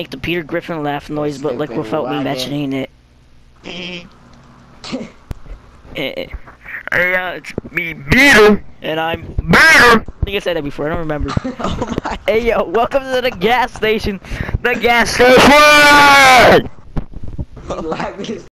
make the Peter Griffin laugh noise, but like without me mentioning it. Eh, eh. Hey, uh, it's me, Peter, and I'm Peter. I think I said that before. I don't remember. oh my. hey, yo, welcome to the gas station. The gas station.